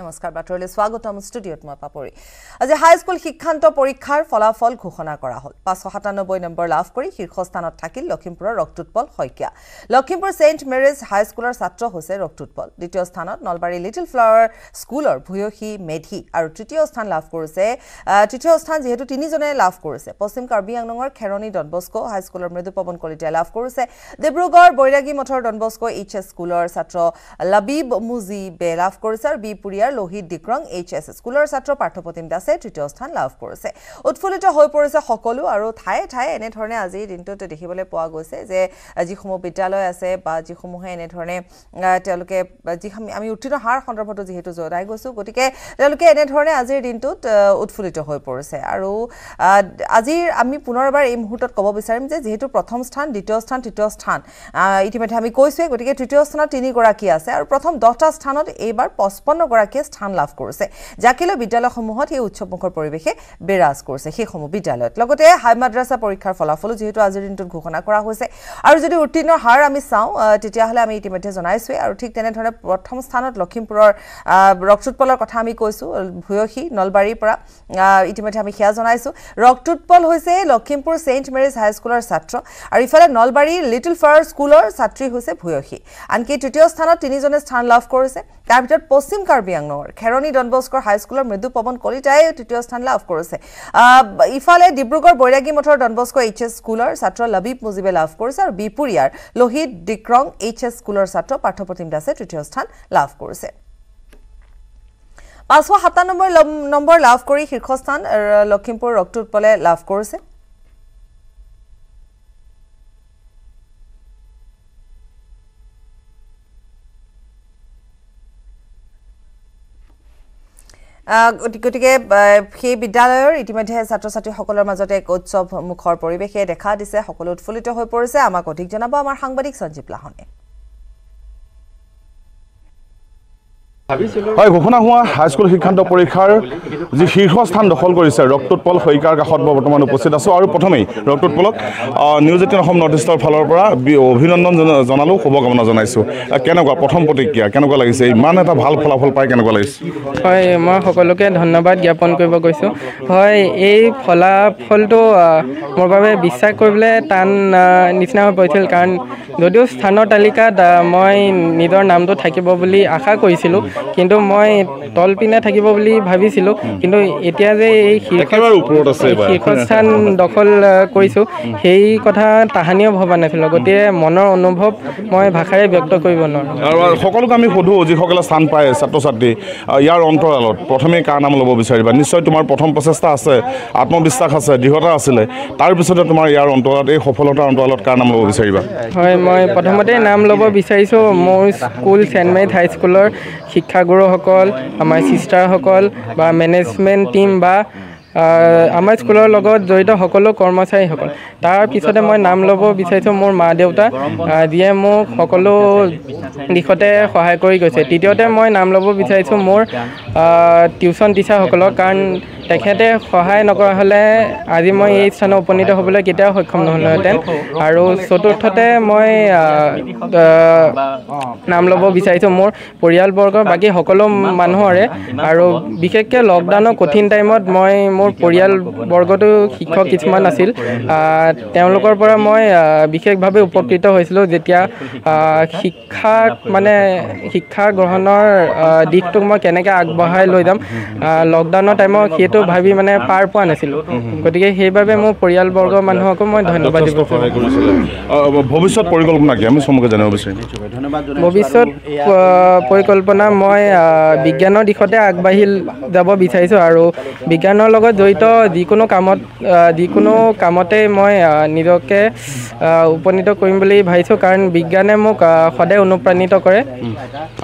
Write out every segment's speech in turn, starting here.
নমস্কাৰ বাতৰিলৈ স্বাগতম ষ্টুডিঅ'ত মই পাপৰি। আজি হাইস্কুল শিক্ষান্ত পৰীক্ষাৰ ফলাফল ঘোষণা কৰা হ'ল। পাঁচশ সাতানব্বৈ নম্বৰ লাভ কৰি শীৰ্ষস্থানত থাকিল লখিমপুৰৰ ৰক্তোৎপল শইকীয়া। লখিমপুৰ ছেইণ্ট মেৰিজ হাইস্কুলৰ ছাত্ৰ হৈছে ৰক্তোৎপল। দ্বিতীয় স্থানত নলবাৰী লিটিল ফ্লাৱাৰ স্কুলৰ ভূয়সী মেধি আৰু তৃতীয় স্থান লাভ কৰিছে তৃতীয় স্থান যিহেতু তিনিজনে লাভ কৰিছে। পশ্চিম কাৰ্বি আংলঙৰ খেৰণী ডনবস্কো হাইস্কুলৰ মৃদুপৱন কলিতাই লাভ কৰিছে। ডিব্ৰুগড় বৈৰাগী মঠৰ ডনবস্কো এইচ এছ স্কুলৰ ছাত্ৰ লবিব মুজিবে লাভ কৰিছে আৰু বিপুৰীয়া জিলাৰ লোহিত ডিক্ৰং এইচ এছ স্কুলৰ ছাত্ৰ পাৰ্থপ্ৰতিম দাসে তৃতীয় স্থান লাভ কৰিছে। উৎফুল্লিত হৈ পৰিছে সকলো আৰু ঠায়ে ঠায়ে এনেধৰণে আজিৰ দিনটোত দেখিবলৈ পোৱা গৈছে যে যিসমূহ বিদ্যালয় আছে বা যিসমূহে এনেধৰণে তেওঁলোকে যি আমি উত্তীৰ্ণ হাৰ সন্দৰ্ভতো যিহেতু জনাই গৈছোঁ গতিকে তেওঁলোকে এনেধৰণে আজিৰ দিনটোত উৎফুল্লিত হৈ পৰিছে। আৰু আজিৰ আমি পুনৰবাৰ এই মুহূৰ্তত ক'ব বিচাৰিম যে যিহেতু প্ৰথম স্থান দ্বিতীয় স্থান তৃতীয় স্থান ইতিমধ্যে আমি কৈছোঁৱে গতিকে তৃতীয় স্থানত তিনিগৰাকী আছে আৰু প্ৰথম দহটা স্থানত এইবাৰ পঁচপন্নগৰাকী গৰাকীয়ে স্থান লাভ কৰিছে। যাকে লৈ বিদ্যালয়সমূহত এই উৎসৱমুখৰ পৰিৱেশে বিৰাজ কৰিছে সেইসমূহ বিদ্যালয়ত। লগতে হাই মাদ্ৰাছা পৰীক্ষাৰ ফলাফলো যিহেতু আজিৰ দিনটোত ঘোষণা কৰা হৈছে। আৰু যদি উত্তীৰ্ণৰ হাৰ আমি চাওঁ তেতিয়াহ'লে আমি ইতিমধ্যে জনাইছোৱেই। আৰু ঠিক তেনেধৰণে প্ৰথম স্থানত লখিমপুৰৰ ৰক্তোৎপলৰ কথা আমি কৈছোঁ ভূয়সী নলবাৰীৰ পৰা। ইতিমধ্যে আমি সেয়া জনাইছোঁ। ৰক্তোৎপল হৈছে লখিমপুৰ ছেইণ্ট মেৰিজ হাইস্কুলৰ ছাত্ৰ। আৰু ইফালে নলবাৰীৰ লিটিল ফ্লাৱাৰ স্কুলৰ ছাত্ৰী হৈছে ভূয়সী। আনকি তৃতীয় স্থানত তিনিজনে স্থান লাভ কৰিছে। তাৰ ভিতৰত পশ্চিম কাৰ্বি আংলঙৰ খেৰণী ডনবস্কৰ হাইস্কুলৰ মৃদু পৱন কলিতাই তৃতীয় স্থান লাভ কৰিছে। ইফালে ডিব্ৰুগড় বৈৰাগী মঠৰ ডনবস্ক এইচ এছ স্কুলৰ ছাত্ৰ লবিব মুজিবে লাভ কৰিছে আৰু বিপুৰীয়াৰ লোহিত ডিক্ৰং এইচ এছ স্কুলৰ ছাত্ৰ পাৰ্থপ্ৰতিম দাসে তৃতীয় স্থান লাভ কৰিছে। পাঁচশ সাতানব্বৈ নম্বৰ লাভ কৰি শীৰ্ষস্থান লখিমপুৰ ৰক্তোৎপলে লাভ কৰিছে। গতিকে সেই বিদ্যালয়ৰ ইতিমধ্যে ছাত্ৰ ছাত্ৰীসকলৰ মাজতে এক উৎসৱ মুখৰ পৰিৱেশে দেখা দিছে। সকলো উৎফুল্লিত হৈ পৰিছে। আমাক অধিক জনাব আমাৰ সাংবাদিক সঞ্জীৱ লাহনে। হয় ঘোষণা হোৱা হাইস্কুল শিক্ষান্ত পৰীক্ষাৰ যি শীৰ্ষস্থান দখল কৰিছে ৰক্তোৎপল শইকীয়াৰ কাষত মই বৰ্তমান উপস্থিত আছোঁ। আৰু প্ৰথমেই ৰক্তোৎপলক নিউজ এইটিন অসম নৰ্থ ইষ্টৰ ফালৰ পৰা অভিনন্দন জনালোঁ শুভকামনা জনাইছোঁ। কেনেকুৱা প্ৰথম প্ৰতিক্ৰিয়া কেনেকুৱা লাগিছে? ইমান এটা ভাল ফলাফল পাই কেনেকুৱা লাগিছে? হয় মই সকলোকে ধন্যবাদ জ্ঞাপন কৰিব গৈছোঁ। হয় এই ফলাফলটো মোৰ বাবে বিশ্বাস কৰিবলৈ টান নিচিনা হৈ পৰিছিল। কাৰণ যদিও স্থানৰ তালিকাত মই নিজৰ নামটো থাকিব বুলি আশা কৰিছিলোঁ কিন্তু মই তল পিনে থাকিব বুলি ভাবিছিলোঁ। কিন্তু এতিয়া যে এই শীৰ্ষস্থান দখল কৰিছোঁ সেই কথা তাহানিও ভবা নাছিলোঁ। গতিকে মনৰ অনুভৱ মই ভাষাৰে ব্যক্ত কৰিব নোৱাৰোঁ। সকলোকে আমি সোধোঁ যিসকলে স্থান পায় ছাত্ৰ ছাত্ৰী ইয়াৰ অন্তৰালত। প্ৰথমে কাৰ নাম ল'ব বিচাৰিবা? নিশ্চয় তোমাৰ প্ৰথম প্ৰচেষ্টা আছে আত্মবিশ্বাস আছে দৃঢ়তা আছিলে। তাৰপিছতে তোমাৰ ইয়াৰ অন্তৰালত এই সফলতাৰ অন্তৰালত কাৰ নাম ল'ব বিচাৰিবা? হয় মই প্ৰথমতে নাম ল'ব বিচাৰিছোঁ মোৰ স্কুল ছেণ্ট মেৰিজ হাইস্কুলৰ শিক্ষাগুৰুসকল আমাৰ ছিষ্টাৰসকল বা মেনেজমেণ্ট টীম বা আমাৰ স্কুলৰ লগত জড়িত সকলো কৰ্মচাৰীসকল। তাৰপিছতে মই নাম ল'ব বিচাৰিছোঁ মোৰ মা দেউতা যিয়ে মোক সকলো দিশতে সহায় কৰি গৈছে। তৃতীয়তে মই নাম ল'ব বিচাৰিছোঁ মোৰ টিউশ্যন টিচাৰসকলক কাৰণ তেখেতে সহায় নকৰা হ'লে আজি মই এই স্থানত উপনীত হ'বলৈ কেতিয়াও সক্ষম নহ'লোহেঁতেন। আৰু চতুৰ্থতে মই নাম ল'ব বিচাৰিছোঁ মোৰ পৰিয়ালবৰ্গৰ বাকী সকলো মানুহৰে। আৰু বিশেষকৈ লকডাউনৰ কঠিন টাইমত মই মোৰ পৰিয়ালবৰ্গতো শিক্ষক কিছুমান আছিল। তেওঁলোকৰ পৰা মই বিশেষভাৱে উপকৃত হৈছিলোঁ যেতিয়া শিক্ষাক মানে শিক্ষা গ্ৰহণৰ দিশটোক মই কেনেকৈ আগবঢ়াই লৈ যাম লকডাউনৰ টাইমত সেইটো ভাবি মানে পাৰ পোৱা নাছিলোঁ। গতিকে সেইবাবে মোৰ পৰিয়ালবৰ্গৰ মানুহকো মই ধন্যবাদ দিব ভৱিষ্যত পৰিকল্পনা কি? আমি চমুকৈ জানিব বিচাৰিম। ভৱিষ্যত পৰিকল্পনা মই বিজ্ঞানৰ দিশতে আগবাঢ়ি যাব বিচাৰিছোঁ আৰু বিজ্ঞানৰ লগত জড়িত যিকোনো কামত যিকোনো কামতে মই নিজকে উপনীত কৰিম বুলি ভাবিছোঁ কাৰণ বিজ্ঞানে মোক সদায় অনুপ্ৰাণিত কৰে।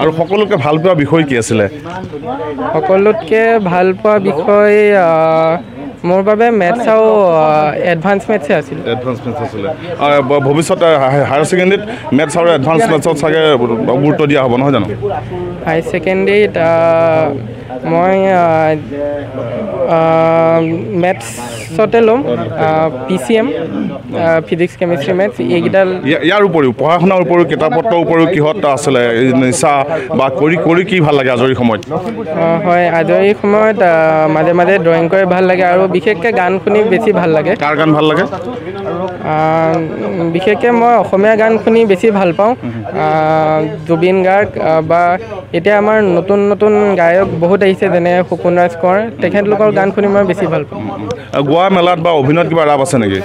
আৰু সকলোতকৈ ভাল পোৱা বিষয় কি আছিলে? সকলোতকৈ ভাল পোৱা বিষয় মোৰ বাবে মেথছ আৰু এডভান্স মেথছে আছিল। এডভান্স মেথছ আছিলে। ভৱিষ্যতে হায়াৰ ছেকেণ্ডেৰীত মেথছ আৰু এডভান্স মেথছত চাগে গুৰুত্ব দিয়া হ'ব নহয় জানো? হায়াৰ ছেকেণ্ডেৰীত মই মেথছতে ল'ম P C M physics chemistry maths এইকেইটা ইয়া- ইয়াৰ উপৰিও পঢ়া শুনাৰ উপৰিও কিতাপ পত্ৰৰ উপৰিও কিহত আছিলে নিচা বা কৰি কৰি কি ভাল লাগে আজৰি সময়ত? হয় আজৰি সময়ত মাজে মাজে ড্ৰয়িং কৰি ভাল লাগে আৰু বিশেষকৈ গান শুনি বেছি ভাল লাগে। কাৰ গান ভাল লাগে? বিশেষকৈ মই অসমীয়া গান শুনি বেছি ভাল পাওঁ। জুবিন গাৰ্গ বা এতিয়া আমাৰ নতুন নতুন গায়ক বহুত আহিছে যেনে সপোন ৰাজ কোঁৱৰ তেখেতলোকৰ গান শুনি মই বেছি ভাল পাওঁ। গোৱা মেলাত বা অভিনয়ত কিবা ৰাপ আছে নেকি?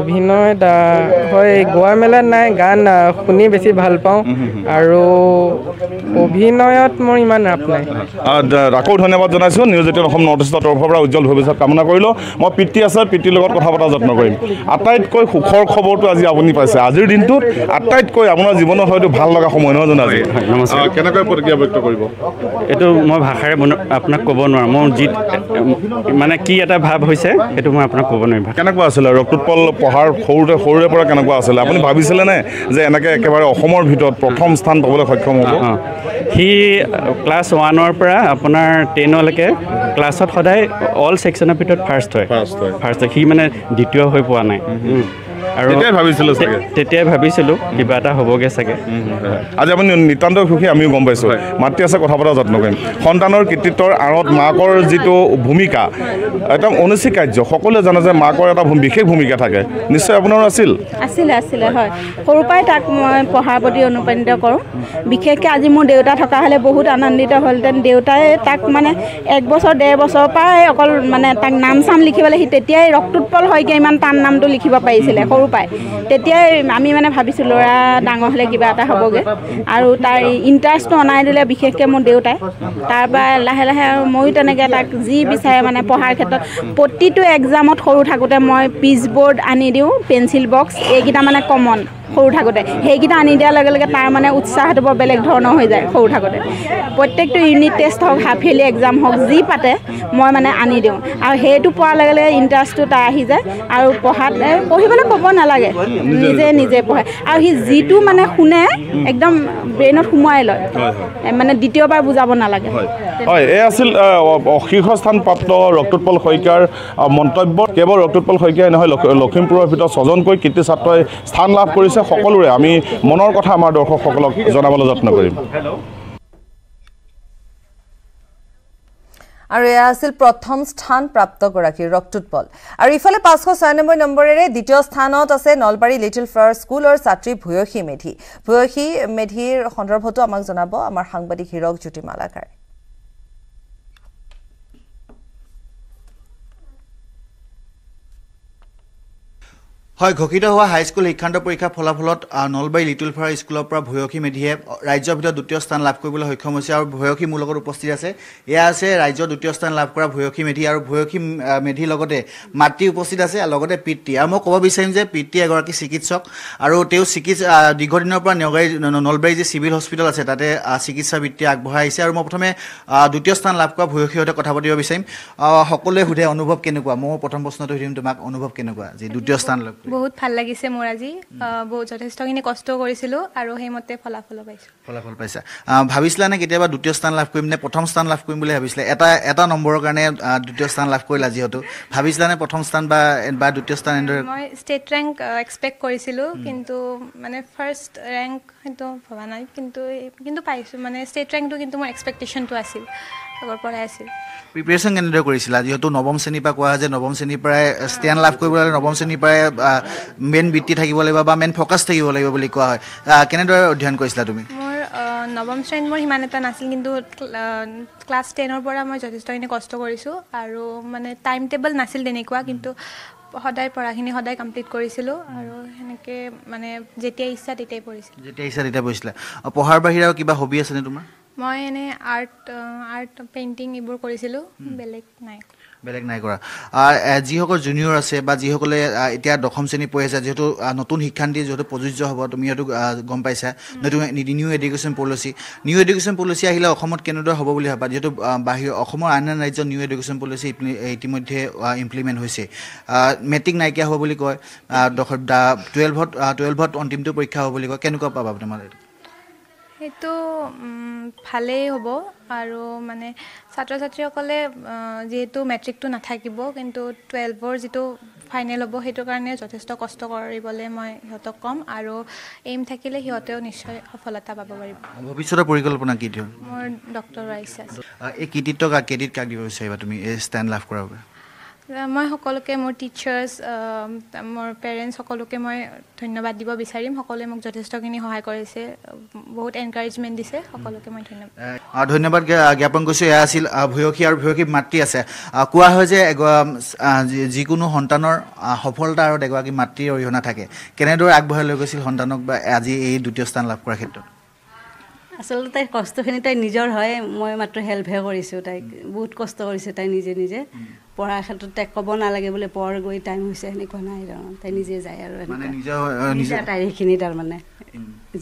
অভিনয়ত আহ, হয় গোৱা মেলাত নাই গান শুনি বেছি ভাল পাওঁ। আৰু অভিনয়ত মোৰ ইমান ৰাপ নাই। আকৌ ধন্যবাদ জনাইছোঁ। নিউজ এইটিন অসম নৰ্থ ইষ্টৰ তৰফৰ পৰা উজ্জ্বল ভৱিষ্যত কামনা কৰিলোঁ। মই পিতৃ আছে পিতৃৰ লগত কথা পতাৰ যত্ন কৰিম। আটাইতকৈ সুখৰ খবৰটো আজি আপুনি পাইছে। আজিৰ দিনটোত আটাইতকৈ আপোনাৰ জীৱনত হয়তো ভাল লগা সময় নহয় জানো আজি? নমস্কাৰ। কেনেকৈ প্ৰতিক্ৰিয়া ব্যক্ত কৰিব? এইটো মই ভাষাৰে আপোনাক ক'ব নোৱাৰোঁ। মোৰ যি মানে কি এটা ভাৱ হৈছে সেইটো মই আপোনাক ক'ব নোৱাৰিম। কেনেকুৱা আছিলে? ৰক্তোৎপল পঢ়াৰ সৰুতে সৰুৰে পৰা কেনেকুৱা আছিলে? আপুনি ভাবিছিলেনে যে এনেকৈ একেবাৰে অসমৰ ভিতৰত প্ৰথম স্থান পাবলৈ সক্ষম হ'ব? সি ক্লাছ ওৱানৰ পৰা আপোনাৰ টেনলৈকে ক্লাছত সদায় অল ছেকশ্যনৰ ভিতৰত ফাৰ্ষ্ট হয়। ফাৰ্ষ্ট হয়। সি মানে দ্বিতীয় হৈ পোৱা নাই। আৰু তেতিয়াই ভাবিছিলোঁ চাগে। তেতিয়াই ভাবিছিলোঁ কিবা এটা হ'বগৈ চাগে। আজি আপুনি নিতান্ত সুখী আমিও গম পাইছোঁ। মাতৃ আছে কথা পতাৰ যত্ন কৰিম। সন্তানৰ কৃতিত্বৰ আঁৰত মাকৰ যিটো ভূমিকা একদম অনস্বীকাৰ্য সকলোৱে জানে যে মাকৰ এটা বিশেষ ভূমিকা থাকে। নিশ্চয় আপোনাৰো আছিল? আছিলে আছিলে হয়। সৰুৰ পৰাই তাক মই পঢ়াৰ প্ৰতি অনুপ্ৰাণিত কৰোঁ। বিশেষকৈ আজি মোৰ দেউতা থকা হ'লে বহুত আনন্দিত হ'লহেঁতেন দেউতাই তাক মানে এক বছৰ ডেৰ বছৰৰ পৰাই অকল মানে তাক নাম চাম লিখিবলৈ সি তেতিয়াই ৰক্তোৎপল হয়কৈ ইমান টান নামটো লিখিব পাৰিছিলে। সৰু পৰাই তেতিয়াই আমি মানে ভাবিছোঁ ল'ৰা ডাঙৰ হ'লে কিবা এটা হ'বগৈ। আৰু তাৰ ইণ্টাৰেষ্টটো অনাই দিলে বিশেষকৈ মোৰ দেউতাই। তাৰপৰা লাহে লাহে আৰু ময়ো তেনেকৈ তাক যি বিচাৰে মানে পঢ়াৰ ক্ষেত্ৰত প্ৰতিটো এক্সামত সৰু থাকোঁতে মই পিচ বৰ্ড আনি দিওঁ পেঞ্চিল বক্স এইকেইটা মানে কমন সৰু থাকোঁতে। সেইকেইটা আনি দিয়াৰ লগে লগে তাৰ মানে উৎসাহটো বৰ বেলেগ ধৰণৰ হৈ যায় সৰু থাকোঁতে। প্ৰত্যেকটো ইউনিট টেষ্ট হওক হাফ ইয়াৰলি এক্সাম হওক যি পাতে মই মানে আনি দিওঁ। আৰু সেইটো পোৱাৰ লগে লগে ইণ্টাৰেষ্টটো তাৰ আহি যায় আৰু পঢ়াত পঢ়িবলৈ ক'ব নালাগে। নিজে নিজে পঢ়ে। আৰু সি যিটো মানে শুনে একদম ব্ৰেইনত সোমোৱাই লয়। মানে দ্বিতীয়বাৰ বুজাব নালাগে। হয়। এই আছিল শীৰ্ষস্থানপ্ৰাপ্ত ৰক্তোৎপল শইকীয়াৰ মন্তব্য। কেৱল ৰক্তোৎপল শইকীয়াই নহয় লখ- লখিমপুৰৰ ভিতৰত ছজনকৈ কীৰ্তি ছাত্ৰই স্থান লাভ কৰিছে। সকলোৰে আমি মনৰ কথা আমাৰ দৰ্শকসকলক জনাবলৈ যত্ন কৰিম। আৰু এয়া আছিল প্ৰথম স্থান প্ৰাপ্তগৰাকী ৰক্তোৎপল আৰু ইফালে পাঁচশ ছয়ানব্বৈ নম্বৰেৰে দ্বিতীয় স্থানত আছে নলবাৰী লিটিল ফ্লাৱাৰ স্কুলৰ ছাত্ৰী ভূয়সী মেধি। ভূয়সী মেধিৰ সন্দৰ্ভতো আমাক জনাব আমাৰ সাংবাদিক হীৰক জ্যোতি মালাকাৰে হয় ঘোষিত হোৱা হাইস্কুল শিক্ষান্ত পৰীক্ষাৰ ফলাফলত নলবাৰী লিটল ফ্লাৱাৰ স্কুলৰ পৰা ভূয়সী মেধিয়ে ৰাজ্যৰ ভিতৰত দ্বিতীয় স্থান লাভ কৰিবলৈ সক্ষম হৈছে আৰু ভূয়সী মোৰ লগত উপস্থিত আছে। এয়া আছে ৰাজ্যৰ দ্বিতীয় স্থান লাভ কৰা ভূয়সী মেধি আৰু ভূয়সী মেধিৰ লগতে মাতৃ উপস্থিত আছে লগতে পিতৃ। আৰু মই ক'ব বিচাৰিম যে পিতৃ এগৰাকী চিকিৎসক আৰু তেওঁ চিকিৎসা দীৰ্ঘদিনৰ পৰা নগাৰী নলবাৰী যি চিভিল হস্পিটেল আছে তাতে চিকিৎসা বৃত্তি আগবঢ়াই আহিছে আৰু মই প্ৰথমে দ্বিতীয় স্থান লাভ কৰা ভূয়সীৰ সৈতে কথা পাতিব বিচাৰিম। সকলোৱে সোধে অনুভৱ কেনেকুৱা? মই প্ৰথম প্ৰশ্নটো সুধিম তোমাক অনুভৱ কেনেকুৱা? যে দ্বিতীয় স্থান লাভ কৰি? বহুত ভাল লাগিছে মোৰ আজি। বহুত যথেষ্টখিনি কষ্ট কৰিছিলোঁ আৰু সেইমতে ফলাফলো পাইছোঁ। ফলাফল পাইছা। আহ, ভাবিছিলানে কেতিয়াবা দ্বিতীয় স্থান লাভ কৰিম নে প্ৰথম স্থান লাভ কৰিম বুলি ভাবিছিলে? এটা এটা নম্বৰৰ কাৰণে দ্বিতীয় স্থান লাভ কৰিলা যিহেতু। ভাবিছিলানে প্ৰথম স্থান বা বা দ্বিতীয় স্থান এনেদৰে? মই ষ্টেট ৰেংক এক্সপেক্ট কৰিছিলোঁ কিন্তু মানে ফাৰ্ষ্ট ৰেংক সেইটো ভবা নাই কিন্তু কিন্তু পাইছোঁ। মানে ষ্টেট ৰেংকটো কিন্তু মোৰ এক্সপেক্টেশ্যনটো আছিল। আগৰ পৰাই আছিল। প্ৰিপেৰেশ্যন কেনেদৰে কৰিছিলা? যিহেতু নৱম শ্ৰেণীৰ পৰা কোৱা হয় যে নৱম শ্ৰেণীৰ পৰাই ষ্টেণ্ড লাভ কৰিবলৈ হ'লে নৱম শ্ৰেণীৰ পৰাই মেইন বৃত্তি থাকিব লাগিব বা মেইন ফ'কাছ থাকিব লাগিব বুলি কোৱা হয়। কেনেদৰে অধ্যয়ন কৰিছিলা তুমি? মোৰ নৱম শ্ৰেণীত মোৰ সিমান এটা নাছিল কিন্তু ক্লাছ টেনৰ পৰা মই যথেষ্টখিনি কষ্ট কৰিছোঁ আৰু মানে টাইম টেবল নাছিল তেনেকুৱা কিন্তু সদায় পঢ়াখিনি সদায় কমপ্লিট কৰিছিলোঁ আৰু সেনেকৈ মানে যেতিয়াই ইচ্ছা তেতিয়াই পঢ়িছিলোঁ। যেতিয়া ইচ্ছা তেতিয়া পঢ়িছিলা। পঢ়াৰ বাহিৰে আৰু কিবা হবি আছেনে তোমাৰ? মই এনেই আৰ্ট আৰ্ট পেইণ্টিং এইবোৰ কৰিছিলোঁ বেলেগ নাই বেলেগ নাই কৰা। যিসকল জুনিয়ৰ আছে বা যিসকলে এতিয়া দশম শ্ৰেণী পঢ়ি আছে যিহেতু নতুন শিক্ষানীতি যিহেতু প্ৰযোজ্য হ'ব তুমি হয়তো আহ, গম পাইছা। নতুন new education policy new education policy আহিলে অসমত কেনেদৰে হ'ব বুলি ভাবা? যিহেতু বাহিৰ অসমৰ আন আন ৰাজ্যত নিউ এডুকেশ্যন পলিচি ইতিমধ্যে ইমপ্লিমেণ্ট হৈছে। মেট্ৰিক নাইকিয়া হ'ব বুলি কয়। টুৱেলভত টুৱেলভত অন্তিমটো পৰীক্ষা হ'ব বুলি কয়। কেনেকুৱা পাবা তোমাৰ সেইটো ভালেই হ'ব। আৰু মানে ছাত্ৰ ছাত্ৰীসকলে যিহেতু মেট্ৰিকটো নাথাকিব কিন্তু টুৱেলভৰ যিটো ফাইনেল হ'ব সেইটো কাৰণে যথেষ্ট কষ্ট কৰিবলৈ মই সিহঁতক ক'ম। আৰু এইম থাকিলে সিহঁতেও নিশ্চয় সফলতা পাব পাৰিব। ভৱিষ্যতৰ পৰিকল্পনা কি মোৰ ডক্টৰৰ ইচ্ছা আছে। এই কৃতিত্ব কাক ক্ৰেডিট কাক দিব বিচাৰিবা তুমি? এই ষ্টেণ্ড লাভ কৰাৰ বাবে? মই সকলোকে মোৰ টিচাৰ্ছ মোৰ পেৰেণ্টছ সকলোকে মই ধন্যবাদ দিব বিচাৰিম। সকলোৱে মোক যথেষ্টখিনি সহায় কৰিছে বহুত এনকাৰেজমেণ্ট দিছে। সকলোকে মই ধন্যবাদ। ধন্যবাদ জ্ঞা- জ্ঞাপন কৰিছোঁ। এয়া আছিল ভূয়সী আৰু ভূয়সী মাতৃ আছে। কোৱা হয় যে যিকোনো সন্তানৰ সফলতা আৰু এগৰাকী মাতৃৰ অৰিহণা থাকে। কেনেদৰে আগবঢ়াই লৈ গৈছিল সন্তানক বা আজি এই দ্বিতীয় স্থান লাভ কৰাৰ ক্ষেত্ৰত? আচলতে তাইৰ কষ্টখিনি তাই নিজৰ হয়। মই মাত্ৰ হেল্পহে কৰিছোঁ তাইক। বহুত কষ্ট কৰিছে তাই নিজে নিজে। পঢ়াৰ ক্ষেত্ৰত তাইক ক'ব নালাগে বোলে পঢ় গৈ টাইম হৈছে সেনেকুৱা নাই তাৰমানে তাই নিজে যায় আৰু নিজে তাইৰ সেইখিনি তাৰমানে।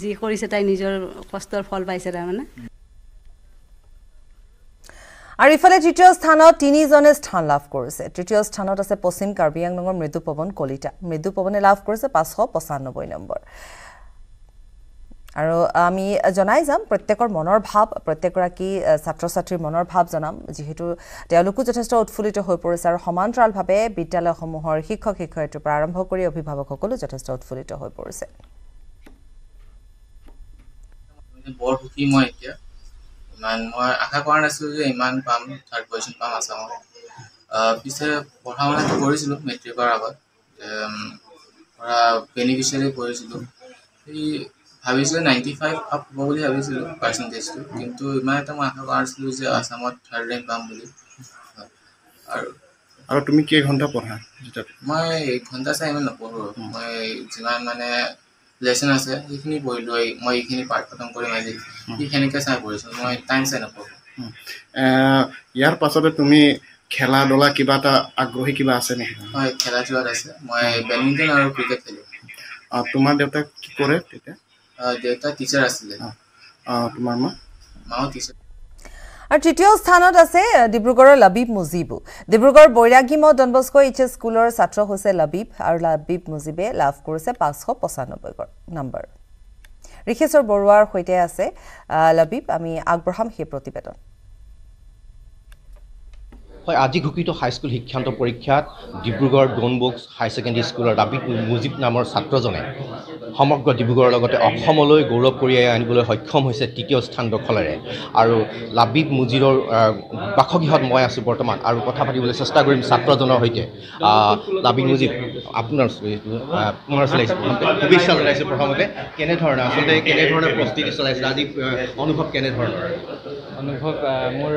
যি কৰিছে তাই নিজৰ কষ্টৰ ফল পাইছে তাৰমানে। আৰু ইফালে তৃতীয় স্থানত তিনিজনে স্থান লাভ কৰিছে। তৃতীয় স্থানত আছে পশ্চিম কাৰ্বি আংলঙৰ মৃদু পৱন কলিতা। মৃদু পৱনে লাভ কৰিছে পাঁচশ পঁচানব্বৈ নম্বৰ। আৰু আমি জনাই যাম প্ৰত্যেকৰ মনৰ ভাৱ প্ৰত্যেকগৰাকী ছাত্ৰ ছাত্ৰীৰ মনৰ ভাৱ জনাম যিহেতু তেওঁলোকো যথেষ্ট উৎফুল্লিত হৈ পৰিছে আৰু সমান্তৰালভাৱে বিদ্যালয়সমূহৰ শিক্ষক শিক্ষয়িত্ৰীৰ পৰা আৰম্ভ কৰি অভিভাৱকসকলো যথেষ্ট উৎফুল্লিত হৈ পৰিছে। বৰ সুখী মই এতিয়া। ইমান মই আশা কৰা নাছিলোঁ যে ইমান পাম থাৰ্ড পজিশ্যন পাম আছামত। পিছে পঢ়া শুনাটো কৰিছিলোঁ মেট্ৰিকৰ আগত ধৰা বেনিফিচিয়াৰী পঢ়িছিলোঁ সেই ভাবিছিলোঁ নাইণ্টি ফাইভ আপ হ'ব বুলি ভাবিছিলোঁ পাৰ্চেণ্টেজটো কিন্তু ইমান এটা মই আশা কৰা নাছিলোঁ যে আছামত থাৰ্ড ৰেংক পাম বুলি। আৰু আৰু তুমি কেইঘণ্টা পঢ়া যেতিয়া? মই ঘণ্টা চাই ইমান নপঢ়োঁ। মই যিমান মানে লেচন আছে সেইখিনি পঢ়িলোঁ। মই এইখিনি পাৰ্ট খতম কৰিম আজি। সি সেনেকৈ চাই পঢ়িছোঁ। মই টাইম চাই নপঢ়োঁ। ইয়াৰ পাছতে তুমি খেলা ধূলা কিবা এটা আগ্ৰহী কিবা আছে নেকি? হয় খেলা ধূলাত আছে। মই বেডমিণ্টন আৰু ক্ৰিকেট খেলোঁ। তোমাৰ দেউতাক কি কৰে তেতিয়া? দেউতা টিচাৰ আছিলে। তোমাৰ মা? মাও টিচাৰ আৰু তৃতীয় স্থানত আছে ডিব্ৰুগড়ৰ লবিব মুজিবো। ডিব্ৰুগড় বৈৰাগীম ডনবস্কো এইচ এছ স্কুলৰ ছাত্ৰ হৈছে লবিব আৰু লবিব মুজিবে লাভ কৰিছে পাঁচশ পঁচানব্বৈ নম্বৰ। ঋষেশ্বৰ বৰুৱাৰ সৈতে আছে লবিব। আমি আগবঢ়াম সেই প্ৰতিবেদন। হয় আজি ঘোষিত হাইস্কুল শিক্ষান্ত পৰীক্ষাত ডিব্ৰুগড় ডনবক্স হায়াৰ ছেকেণ্ডেৰী স্কুলৰ ৰাবিক মুজিব নামৰ ছাত্ৰজনে সমগ্ৰ ডিব্ৰুগড়ৰ লগতে অসমলৈ গৌৰৱ কঢ়িয়াই আনিবলৈ সক্ষম হৈছে তৃতীয় স্থান দখলেৰে। আৰু লাবিব মুজিৰৰ বাসগৃহত মই আছোঁ বৰ্তমান। আৰু কথা পাতিবলৈ চেষ্টা কৰিম ছাত্ৰজনৰ সৈতে। লাবিব মুজিব আপোনাৰ তোমাৰ চলাইছে শুভেচ্ছা জনাইছোঁ প্ৰথমতে। কেনেধৰণে আচলতে কেনেধৰণে প্ৰস্তুতি চলাইছে? আজি অনুভৱ কেনেধৰণৰ? অনুভৱ মোৰ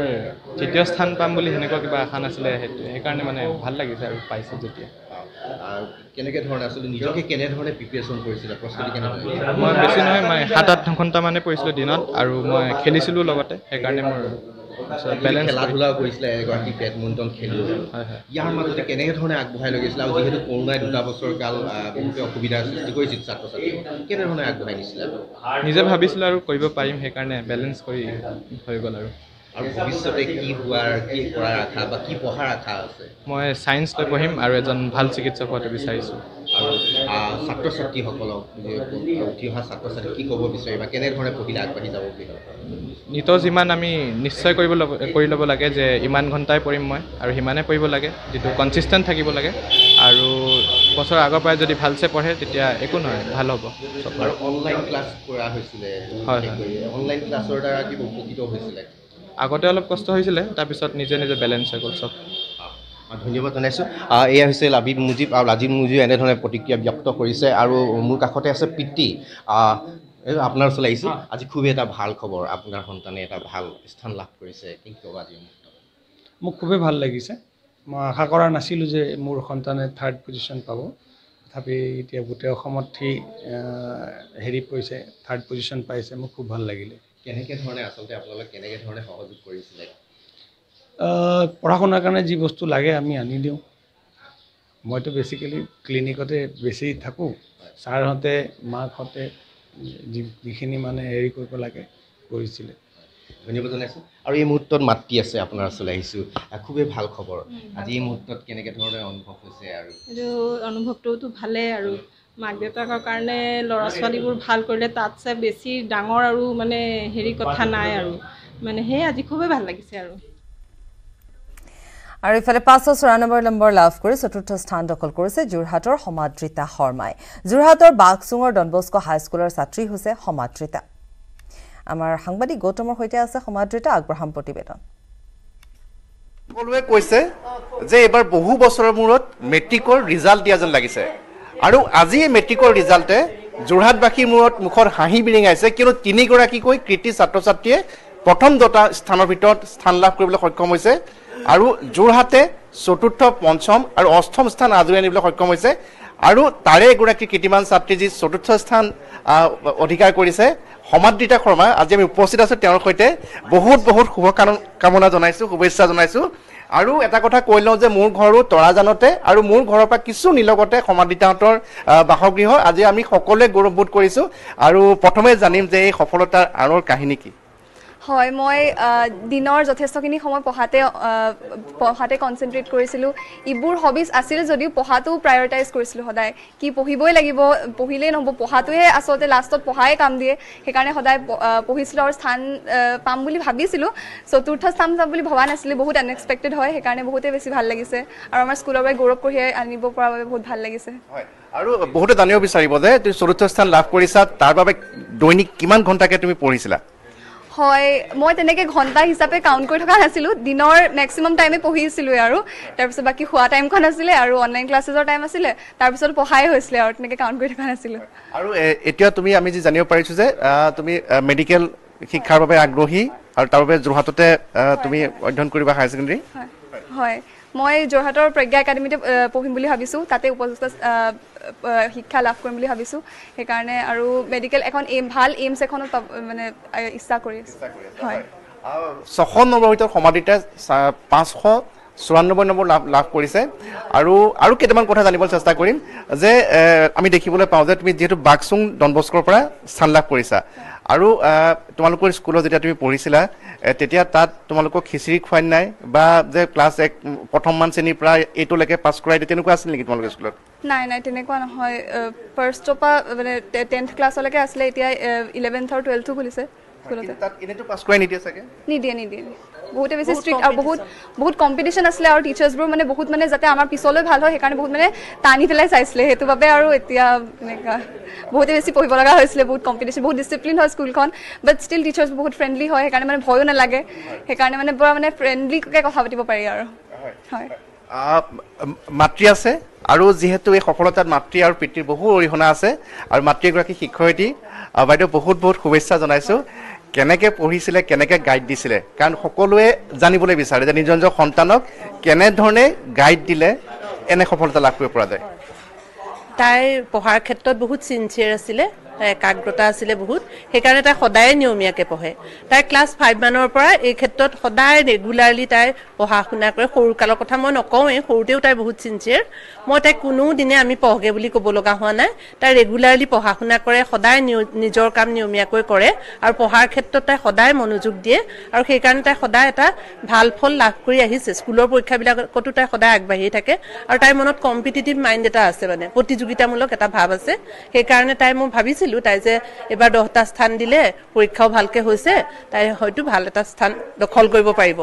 তৃতীয় স্থান পাম বুলি সেনেকুৱা কিবা আশা নাছিলে সেইটো সেইকাৰণে মানে ভাল লাগিছে আৰু পাইছোঁ যেতিয়া। আৰু কেনেকৈ ধৰণে আচলতে নিজকে কেনেধৰণে প্ৰিপেৰেশ্যন কৰিছিলে প্ৰস্তুতি কেনেধৰণে? মই বেছি নহয় মই সাত আঠ ঘণ্টামানে পৰিছিলোঁ দিনত আৰু মই খেলিছিলোঁ লগতে সেইকাৰণে মোৰ খেলা ধূলাও কৰিছিলে এগৰাকী বেডমিণ্টন খেলুৱৈ। ইয়াৰ মাজতে কেনেকৈ ধৰণে আগবঢ়াই লৈ গৈছিলে আৰু যিহেতু কৰোণাই দুটা বছৰ কাল বহুতে অসুবিধাৰ সৃষ্টি কৰিছিল ছাত্ৰ ছাত্ৰীক কেনেধৰণে আগবঢ়াই নিছিলে নিজে ভাবিছিলোঁ আৰু কৰিব পাৰিম সেইকাৰণে বেলেঞ্চ কৰি হৈ গ'ল আৰু। আৰু ভৱিষ্যতে কি হোৱাৰ কি কৰাৰ আশা বা কি পঢ়াৰ আশা আছে? মই ছায়েন্স লৈ পঢ়িম আৰু এজন ভাল চিকিৎসক হোৱাটো বিচাৰিছোঁ। আৰু ছাত্ৰ ছাত্ৰীসকলক উঠি অহা ছাত্ৰ ছাত্ৰীক কি ক'ব বিচাৰিবা কেনেধৰণে পঢ়িলে আগবাঢ়ি যাব পাৰিবা নিতৰ যিমান আমি নিশ্চয় কৰিব কৰি ল'ব লাগে যে ইমান ঘণ্টাই পঢ়িম মই আৰু সিমানে পঢ়িব লাগে যিটো কনচিষ্টেণ্ট থাকিব লাগে। আৰু বছৰ আগৰ পৰাই যদি ভালছে পঢ়ে তেতিয়া একো নহয় ভাল হ'ব। আৰু অনলাইন ক্লাছ কৰা হৈছিলে হয়, হয়। অনলাইন ক্লাছৰ দ্বাৰা কিবা উপকৃত হৈছিলে? আগতে অলপ কষ্ট হৈছিলে তাৰপিছত নিজে নিজে বেলেঞ্চ হৈ গ'ল চব। ধন্যবাদ জনাইছোঁ। এয়া হৈছে লাবিব মুজিব আৰু লাজিব মুজিব এনেধৰণে প্ৰতিক্ৰিয়া ব্যক্ত কৰিছে আৰু মোৰ কাষতে আছে পিতৃ আপোনাৰ ওচৰলৈ আহিছোঁ। আজি খুবেই এটা ভাল খবৰ। আপোনাৰ সন্তানে এটা ভাল স্থান লাভ কৰিছে। কি ক'ব আজি মোক খুবেই ভাল লাগিছে। মই আশা কৰা নাছিলোঁ যে মোৰ সন্তানে থাৰ্ড পজিশ্যন পাব। তথাপি এতিয়া গোটেই অসমত সি হেৰি পৰিছে থাৰ্ড পজিশ্যন পাইছে। মোক খুব ভাল লাগিলে। কেনেকৈ ধৰণে আচলতে আপোনালোক কেনেকৈ ধৰণে সহযোগ কৰিছিলে? পঢ়া শুনাৰ কাৰণে যি বস্তু লাগে আমি আনি দিওঁ। মইতো বেচিকেলি ক্লিনিকতে বেছি থাকোঁ। ছাৰহঁতে মাকহঁতে যি- যিখিনি মানে হেৰি কৰিব লাগে কৰিছিলে। ধন্যবাদ জনাইছোঁ। আৰু এই মুহূৰ্তত মাতৃ আছে আপোনাৰ ওচৰলৈ আহিছোঁ। আহ, খুবেই ভাল খবৰ। আজি এই মুহূৰ্তত কেনেকৈ ধৰণে অনুভৱ হৈছে আৰু? এইটো অনুভৱটোতো ভালেই আৰু মাক দেউতাকৰ কাৰণে ল'ৰা ছোৱালীবোৰ ভাল কৰিলে তাতছে বেছি ডাঙৰ আৰু মানে হেৰি কথা নাই আৰু। মানে সেই আজি খুবেই ভাল লাগিছে আৰু। আৰু ইফালে পাঁচশ চৌৰান্নব্বৈ নম্বৰ লাভ কৰি চতুৰ্থ স্থান দখল কৰিছে যোৰহাটৰ সমাদৃতা শৰ্মাই। যোৰহাটৰ বাঘচুঙৰ ডনবস্ক হাইস্কুলৰ ছাত্ৰী হৈছে সমাদৃতা। আমাৰ সাংবাদিক গৌতমৰ সৈতে আছে সমাদৃতা আগবঢ়াম প্ৰতিবেদন। সকলোৱে কৈছে যে এইবাৰ বহু বছৰৰ মূৰত মেট্ৰিকৰ ৰিজাল্ট দিয়া যেন লাগিছে। আৰু আজি মেট্ৰিকৰ ৰিজাল্টে যোৰহাটবাসীৰ মূৰত মুখত হাঁহি বিৰিঙাইছে কিয়নো তিনিগৰাকীকৈ কৃতি ছাত্ৰ ছাত্ৰীয়ে প্ৰথম দটা স্থানৰ ভিতৰত স্থান লাভ কৰিবলৈ সক্ষম হৈছে আৰু যোৰহাটে চতুৰ্থ পঞ্চম আৰু অষ্টম স্থান আজৰি আনিবলৈ সক্ষম হৈছে আৰু তাৰে এগৰাকী কৃতিমান ছাত্ৰী যি চতুৰ্থ স্থান অধিকাৰ কৰিছে সমাদৃতা শৰ্মা আজি আমি উপস্থিত আছোঁ তেওঁৰ সৈতে। বহুত বহুত শুভকাম- কামনা জনাইছোঁ শুভেচ্ছা জনাইছোঁ। আৰু এটা কথা কৈ লওঁ যে মোৰ ঘৰো তৰাজানতে আৰু মোৰ ঘৰৰ পৰা কিছু নিলগতে সমাদৃতাহঁতৰ বাসগৃহ। আজি আমি সকলোৱে গৌৰৱবোধ কৰিছোঁ। আৰু প্ৰথমে জানিম যে এই সফলতাৰ আঁৰৰ কাহিনী কি। হয় মই দিনৰ যথেষ্টখিনি সময় পঢ়াতে পঢ়াতে কনচেনট্ৰেট কৰিছিলোঁ। ইবোৰ হবিজ আছিল যদিও পঢ়াটো প্ৰায়ৰিটাইজ কৰিছিলোঁ সদায়। কি পঢ়িবই লাগিব পঢ়িলেই নহ'ব পঢ়াটোহে আচলতে লাষ্টত পঢ়াই কাম দিয়ে। সেইকাৰণে সদায় পঢ়িছিলোঁ আৰু স্থান পাম বুলি ভাবিছিলোঁ। চতুৰ্থ স্থান পাম বুলি ভবা নাছিলোঁ বহুত আনএক্সপেক্টেড হয় সেইকাৰণে বহুতেই বেছি ভাল লাগিছে। আৰু আমাৰ স্কুলৰ পৰাই গৌৰৱ কঢ়িয়াই আনিব পৰাৰ বাবে বহুত ভাল লাগিছে। আৰু বহুতে জানিব বিচাৰিব যে তুমি চতুৰ্থ স্থান লাভ কৰিছা তাৰ বাবে দৈনিক কিমান ঘণ্টাকৈ তুমি পঢ়িছিলা? হয় মই তেনেকৈ ঘণ্টা হিচাপে কাউণ্ট কৰি থকা নাছিলোঁ। দিনৰ মেক্সিমাম টাইমে পঢ়িছিলোঁৱে আৰু। তাৰপিছত বাকী খোৱা টাইমখন আছিলে আৰু অনলাইন ক্লাছেছৰ টাইম আছিলে। তাৰপিছত পঢ়াই হৈছিলে আৰু তেনেকৈ কাউণ্ট কৰি থকা নাছিলোঁ। আৰু এতিয়া তুমি আমি যি জানিব পাৰিছোঁ যে তুমি মেডিকেল শিক্ষাৰ বাবে আগ্ৰহী আৰু তাৰ বাবে যোৰহাটতে তুমি অধ্যয়ন কৰিবা হায়াৰ ছেকেণ্ডেৰী হয়। হয়। মই যোৰহাটৰ প্ৰজ্ঞা একাডেমীতে পঢ়িম বুলি ভাবিছোঁ। তাতে উপযুক্ত শিক্ষা লাভ কৰিম বুলি ভাবিছোঁ। সেইকাৰণে আৰু মেডিকেল এখন এইম ভাল এইমছ এখনত পাব- মানে ইচ্ছা কৰি আছোঁ। হয়। ছশ নম্বৰ ভিতৰত সমাধিতে পাঁচশ চৌৰান্নব্বৈ নম্বৰ লাভ লাভ কৰিছে। আৰু আৰু কেইটামান কথা জানিবলৈ চেষ্টা কৰিম যে আমি দেখিবলৈ পাওঁ যে তুমি যিহেতু বাগচুং ডনবস্কৰ পৰা স্থান লাভ কৰিছা। আৰু তোমালোকৰ স্কুলত যেতিয়া তুমি পঢ়িছিলা তেতিয়া তাত তোমালোকক খিচিৰি খুৱাই নাই বা যে ক্লাছ এক প্ৰথমমান শ্ৰেণীৰ পৰা এইটোলৈকে পাছ কৰাই দিয়ে তেনেকুৱা আছিল নেকি তোমালোকৰ স্কুলত? নাই নাই তেনেকুৱা নহয়। ফাৰ্ষ্টৰ পৰা মানে টেন্থ ক্লাছলৈকে আছিলে এতিয়া ইলেভেন্থ আৰু টুৱেলথো খুলিছে স্কুলতে। তাত এনেইতো পাছ কৰাই নিদিয়ে চাগে? নিদিয়ে নিদিয়ে। বহুতে বেছি ষ্ট্ৰিক্ট আৰু বহুত বহুত কম্পিটিশ্যন আছিলে আৰু টিচাৰ্ছবোৰ মানে বহুত মানে যাতে আমাৰ পিছলৈ ভাল হয় সেইকাৰণে বহুত মানে টানি পেলাই চাইছিলে। সেইটো বাবে আৰু এতিয়া এনেকুৱা বহুতে বেছি পঢ়িব লগা হৈছিলে বহুত কম্পিটিশ্যন বহুত ডিচিপ্লিন হয় স্কুলখন বাট ষ্টিল টিচাৰ্ছ বহুত ফ্ৰেণ্ডলি হয় সেইকাৰণে মানে ভয়ো নালাগে। সেইকাৰণে মানে পূৰা মানে ফ্ৰেণ্ডলিকৈ কথা পাতিব পাৰি আৰু। হয়। মাতৃ আছে আৰু যিহেতু এই সফলতাত মাতৃ আৰু পিতৃৰ বহু অৰিহণা আছে আৰু মাতৃ এগৰাকী শিক্ষয়িত্ৰী বাইদেউ বহুত বহুত শুভেচ্ছা জনাইছোঁ। কেনেকৈ পঢ়িছিলে কেনেকৈ গাইড দিছিলে। কাৰণ সকলোৱে জানিবলৈ বিচাৰে যে নিজৰ নিজৰ সন্তানক কেনেধৰণে গাইড দিলে এনে সফলতা লাভ কৰিব পৰা যায়। তাইৰ পঢ়াৰ ক্ষেত্ৰত বহুত চিনচিয়াৰ আছিলে। একাগ্ৰতা আছিলে বহুত। সেইকাৰণে তাই সদায়ে নিয়মীয়াকৈ পঢ়ে। তাই ক্লাছ ফাইভ মানৰ পৰা এই ক্ষেত্ৰত সদায় ৰেগুলাৰলি তাই পঢ়া শুনা কৰে সৰুকালৰ কথা মই নকওঁৱেই সৰুতেও তাই বহুত চিনচিয়াৰ মই তাইক কোনো দিনে আমি পঢ়গে বুলি ক'ব লগা হোৱা নাই। তাই ৰেগুলাৰলি পঢ়া শুনা কৰে সদায় নিজৰ কাম নিয়মীয়াকৈ কৰে আৰু পঢ়াৰ ক্ষেত্ৰত তাই সদায় মনোযোগ দিয়ে আৰু সেইকাৰণে তাই সদায় এটা ভাল ফল লাভ কৰি আহিছে। স্কুলৰ পৰীক্ষাবিলাকতো তাই সদায় আগবাঢ়ি থাকে আৰু তাইৰ মনত কম্পিটিটিভ মাইণ্ড এটা আছে মানে প্ৰতিযোগিতামূলক এটা ভাৱ আছে। সেইকাৰণে তাই মই ভাবিছিলোঁ তাই যে এইবাৰ দহটা স্থান দিলে পৰীক্ষাও ভালকৈ হৈছে তাই হয়তো ভাল এটা স্থান দখল কৰিব পাৰিব।